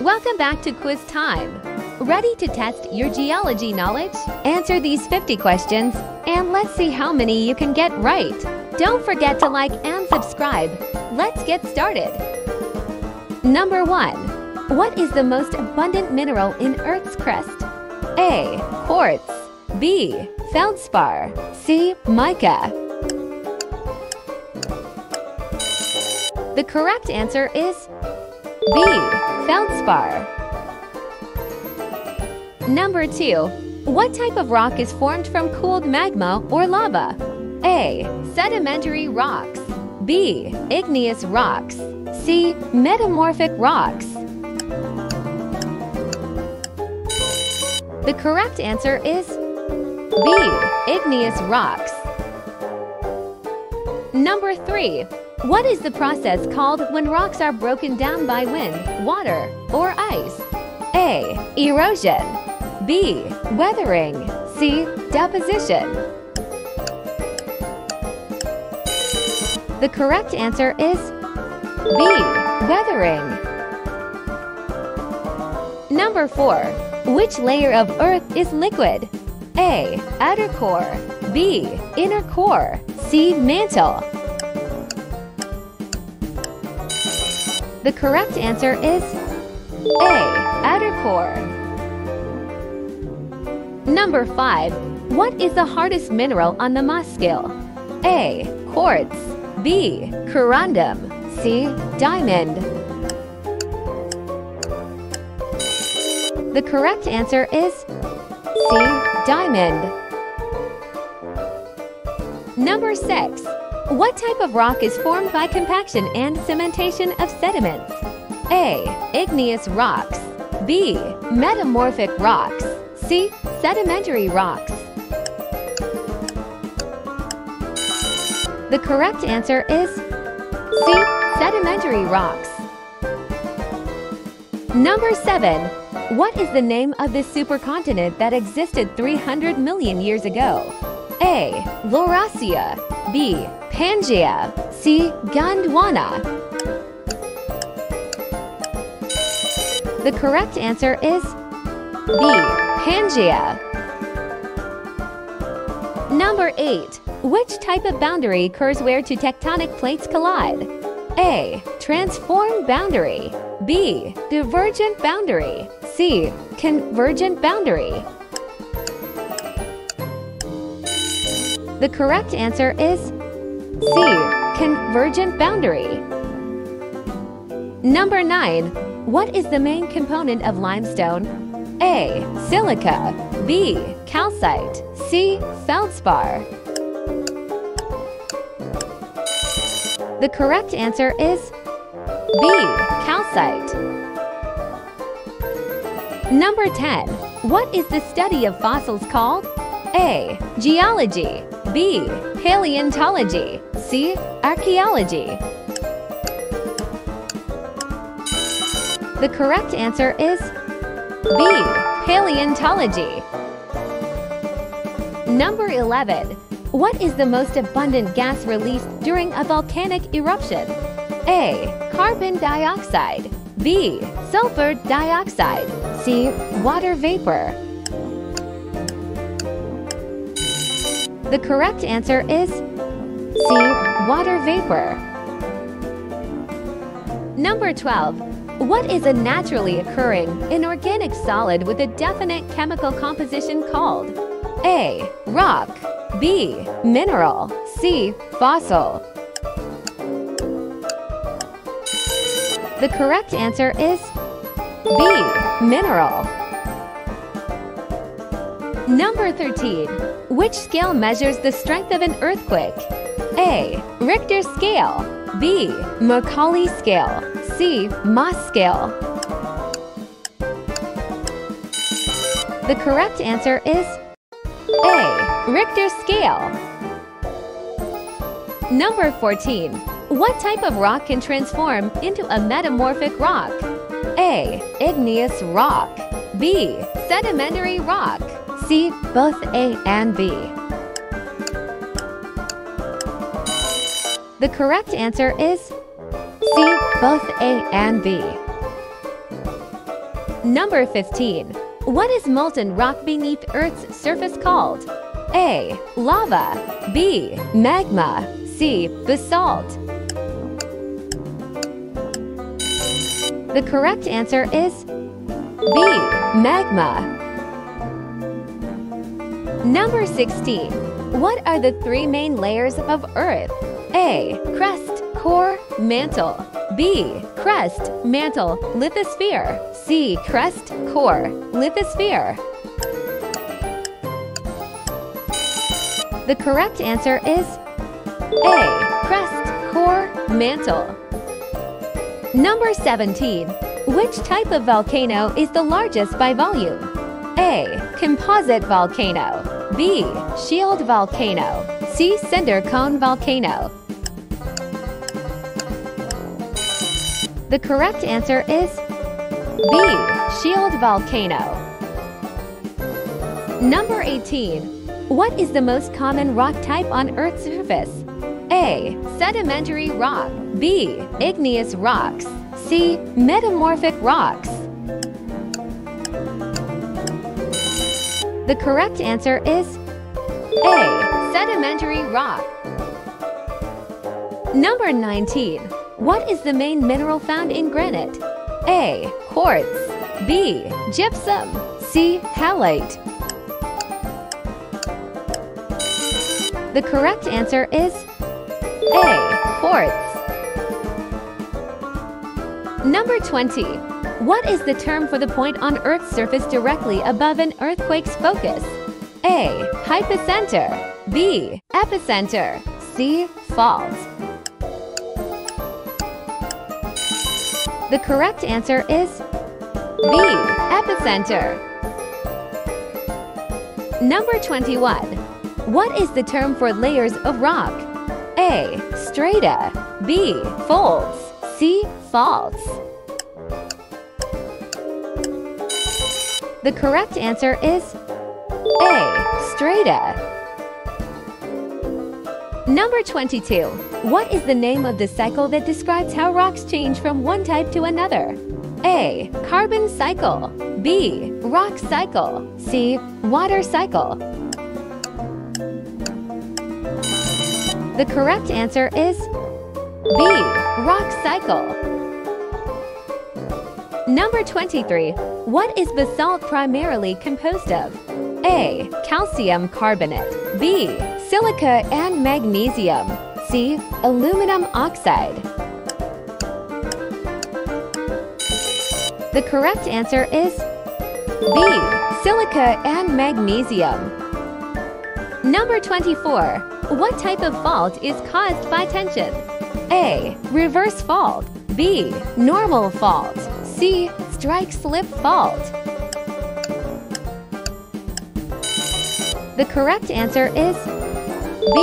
Welcome back to quiz time. Ready to test your geology knowledge? Answer these 50 questions and let's see how many you can get right. Don't forget to like and subscribe. Let's get started. Number 1. What is the most abundant mineral in Earth's crust? A. Quartz B. Feldspar C. Mica The correct answer is B. Feldspar. Number 2. What type of rock is formed from cooled magma or lava? A. Sedimentary rocks B. Igneous rocks C. Metamorphic rocks The correct answer is B. Igneous rocks Number 3. What is the process called when rocks are broken down by wind, water, or ice? A. Erosion B. Weathering C. Deposition The correct answer is B. Weathering Number 4. Which layer of Earth is liquid? A. Outer core B. Inner core C. Mantle The correct answer is A. Outer core Number 5. What is the hardest mineral on the Mohs scale? A. Quartz B. Corundum C. Diamond The correct answer is C. Diamond Number 6. What type of rock is formed by compaction and cementation of sediments? A. Igneous rocks B. Metamorphic rocks C. Sedimentary rocks The correct answer is C. Sedimentary rocks Number 7. What is the name of this supercontinent that existed 300 million years ago? A. Laurasia B. Pangaea C. Gondwana The correct answer is B. Pangaea Number 8. Which type of boundary occurs where two tectonic plates collide? A. Transform boundary B. Divergent boundary C. Convergent boundary The correct answer is C. Convergent boundary. Number 9. What is the main component of limestone? A. Silica B. Calcite C. Feldspar The correct answer is B. Calcite. Number 10. What is the study of fossils called? A. Geology B. Paleontology C. Archaeology The correct answer is B. Paleontology Number 11. What is the most abundant gas released during a volcanic eruption? A. Carbon dioxide B. Sulfur dioxide C. Water vapor The correct answer is C. Water vapor. Number 12. What is a naturally occurring inorganic solid with a definite chemical composition called? A. Rock B. Mineral C. Fossil The correct answer is B. Mineral. Number 13. Which scale measures the strength of an earthquake? A. Richter scale B. Mercalli scale C. Mohs scale The correct answer is A. Richter scale Number 14. What type of rock can transform into a metamorphic rock? A. Igneous rock B. Sedimentary rock C. Both A and B. The correct answer is C. Both A and B. Number 15. What is molten rock beneath Earth's surface called? A. Lava B. Magma C. Basalt The correct answer is B. Magma Number 16. What are the three main layers of Earth? A. Crust, core, mantle. B. Crust, mantle, lithosphere. C. Crust, core, lithosphere. The correct answer is A. Crust, core, mantle. Number 17. Which type of volcano is the largest by volume? A. Composite volcano. B. Shield volcano. C. Cinder cone volcano. The correct answer is B. Shield volcano. Number 18. What is the most common rock type on Earth's surface? A. Sedimentary rock. B. Igneous rocks. C. Metamorphic rocks. The correct answer is A. Sedimentary rock. Number 19. What is the main mineral found in granite? A. Quartz B. Gypsum C. Halite The correct answer is A. Quartz Number 20. What is the term for the point on Earth's surface directly above an earthquake's focus? A. Hypocenter B. Epicenter C. Fault The correct answer is B. Epicenter Number 21. What is the term for layers of rock? A. Strata B. Folds C. Faults The correct answer is A. Strata. Number 22. What is the name of the cycle that describes how rocks change from one type to another? A. Carbon cycle. B. Rock cycle. C. Water cycle. The correct answer is B. Rock cycle. Number 23. What is basalt primarily composed of? A. Calcium carbonate. B. Silica and magnesium. C. Aluminum oxide. The correct answer is B. Silica and magnesium. Number 24. What type of fault is caused by tension? A. Reverse fault. B. Normal fault. C. Strike slip fault. The correct answer is B.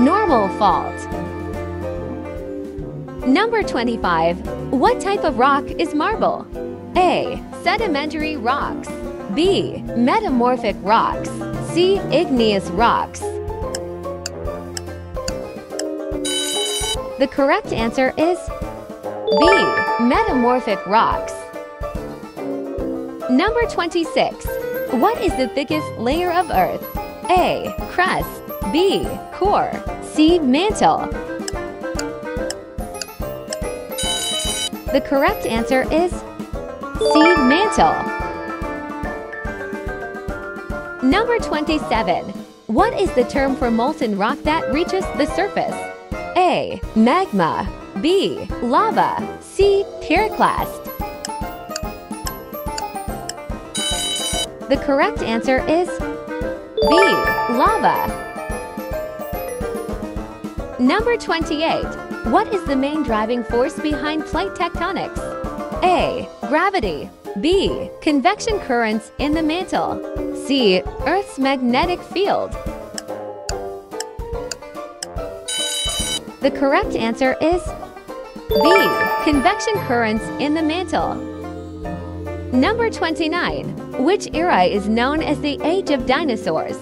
Normal fault. Number 25. What type of rock is marble? A. Sedimentary rocks. B. Metamorphic rocks. C. Igneous rocks. The correct answer is B. Metamorphic rocks. Number 26. What is the thickest layer of Earth? A. Crust B. Core C. Mantle The correct answer is C. Mantle Number 27. What is the term for molten rock that reaches the surface? A. Magma B. Lava C. Pyroclast The correct answer is B. Lava Number 28. What is the main driving force behind plate tectonics? A. Gravity B. Convection currents in the mantle C. Earth's magnetic field The correct answer is B. Convection currents in the mantle. Number 29. Which era is known as the Age of Dinosaurs?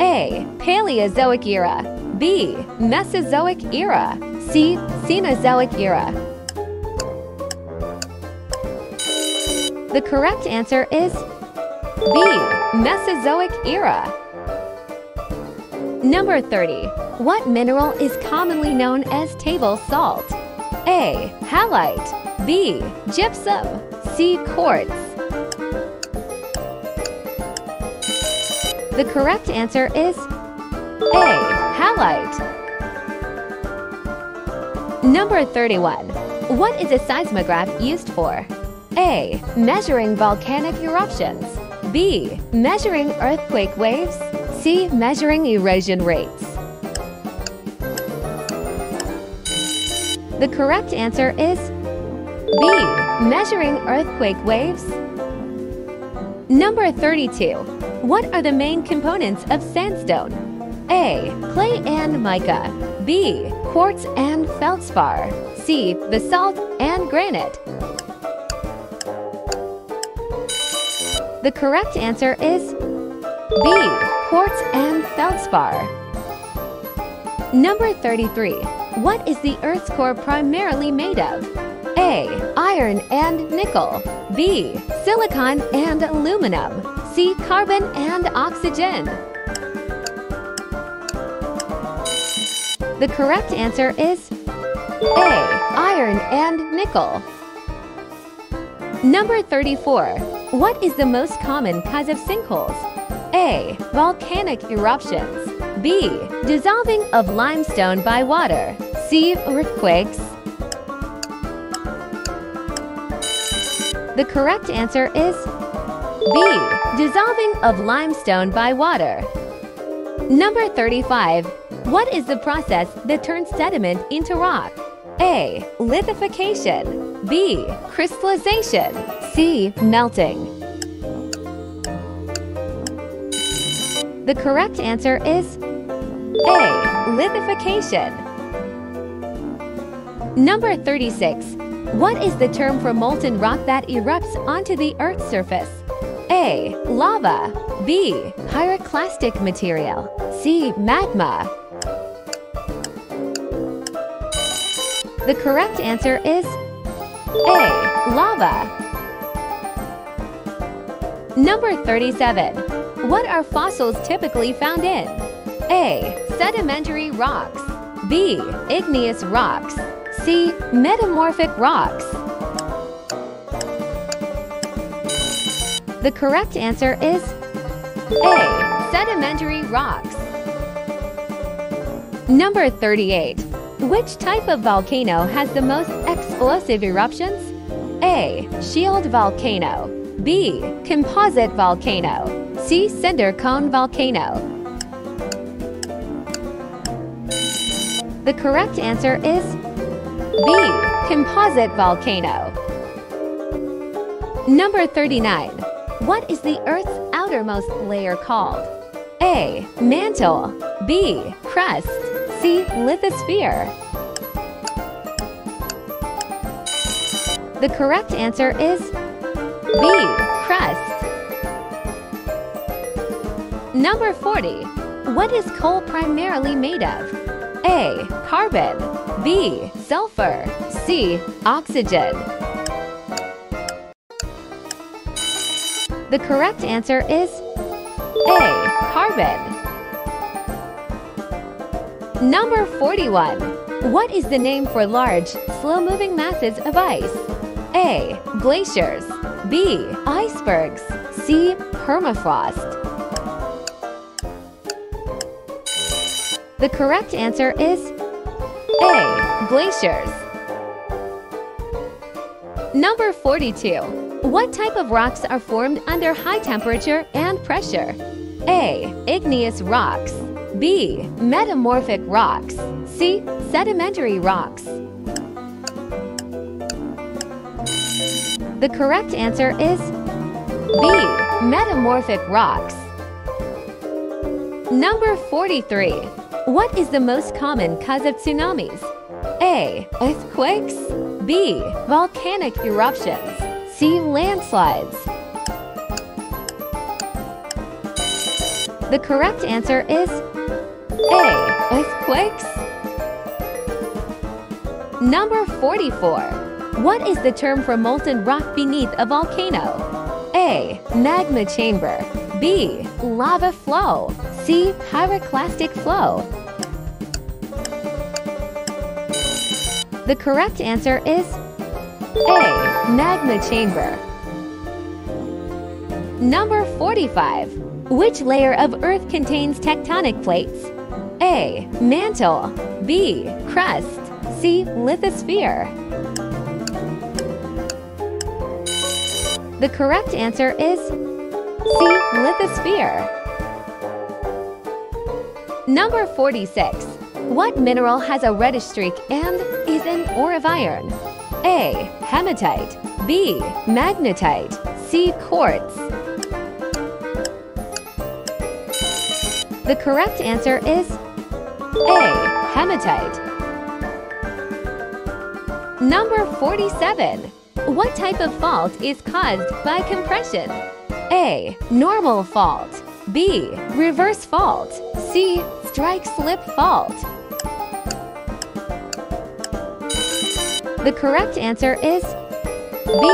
A. Paleozoic era. B. Mesozoic era. C. Cenozoic era. The correct answer is B. Mesozoic era. Number 30. What mineral is commonly known as table salt? A. Halite B. Gypsum C. Quartz The correct answer is A. Halite Number 31. What is a seismograph used for? A. Measuring volcanic eruptions. B. Measuring earthquake waves. C. Measuring erosion rates. The correct answer is B. Measuring earthquake waves. Number 32. What are the main components of sandstone? A. Clay and mica. B. Quartz and feldspar. C. Basalt and granite. The correct answer is B. Quartz and feldspar. Number 33. What is the Earth's core primarily made of? A. Iron and nickel. B. Silicon and aluminum. C. Carbon and oxygen. The correct answer is A. Iron and nickel. Number 34. What is the most common cause of sinkholes? A. Volcanic eruptions. B. Dissolving of limestone by water. C. Earthquakes. The correct answer is B. Dissolving of limestone by water. Number 35. What is the process that turns sediment into rock? A. Lithification B. Crystallization C. Melting The correct answer is A. Lithification Number 36. What is the term for molten rock that erupts onto the Earth's surface? A. Lava B. Pyroclastic material C. Magma The correct answer is A. Lava. Number 37. What are fossils typically found in? A. Sedimentary rocks. B. Igneous rocks. C. Metamorphic rocks. The correct answer is A. Sedimentary rocks. Number 38. Which type of volcano has the most explosive eruptions? A. Shield volcano. B. Composite volcano. C. Cinder cone volcano. The correct answer is B. Composite volcano. Number 39. What is the Earth's outermost layer called? A. Mantle. B. Crust. C. Lithosphere. The correct answer is B. Crust. Number 40. What is coal primarily made of? A. Carbon B. Sulfur C. Oxygen The correct answer is A. Carbon Number 41. What is the name for large, slow-moving masses of ice? A. Glaciers B. Icebergs C. Permafrost The correct answer is A. Glaciers Number 42. What type of rocks are formed under high temperature and pressure? A. Igneous rocks B. Metamorphic rocks. C. Sedimentary rocks. The correct answer is B. Metamorphic rocks. Number 43. What is the most common cause of tsunamis? A. Earthquakes B. Volcanic eruptions C. Landslides The correct answer is A. Earthquakes. Number 44. What is the term for molten rock beneath a volcano? A. Magma chamber. B. Lava flow. C. Pyroclastic flow. The correct answer is A. Magma chamber. Number 45. Which layer of Earth contains tectonic plates? A. Mantle. B. Crust. C. Lithosphere. The correct answer is C. Lithosphere. Number 46. What mineral has a reddish streak and is an ore of iron? A. Hematite. B. Magnetite. C. Quartz. The correct answer is A. Hematite. Number 47. What type of fault is caused by compression? A. Normal fault. B. Reverse fault. C. Strike slip fault. The correct answer is B.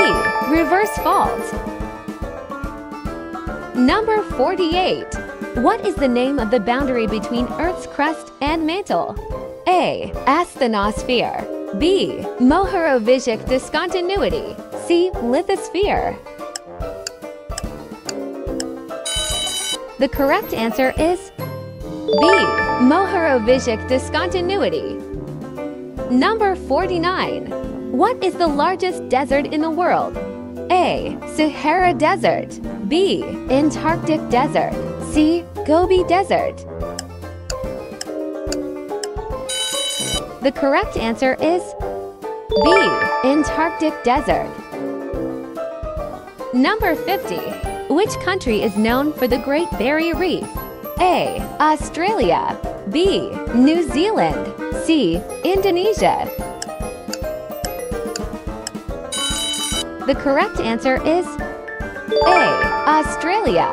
Reverse fault. Number 48. What is the name of the boundary between Earth's crust and mantle? A. Asthenosphere. B. Mohorovicic discontinuity. C. Lithosphere. The correct answer is B. Mohorovicic discontinuity. Number 49. What is the largest desert in the world? A. Sahara Desert. B. Antarctic Desert. C. Gobi Desert. The correct answer is B. Antarctic Desert. Number 50. Which country is known for the Great Barrier Reef? A. Australia. B. New Zealand. C. Indonesia. The correct answer is A. Australia.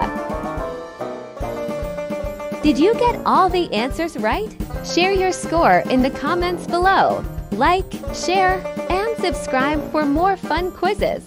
Did you get all the answers right? Share your score in the comments below. Like, share, and subscribe for more fun quizzes.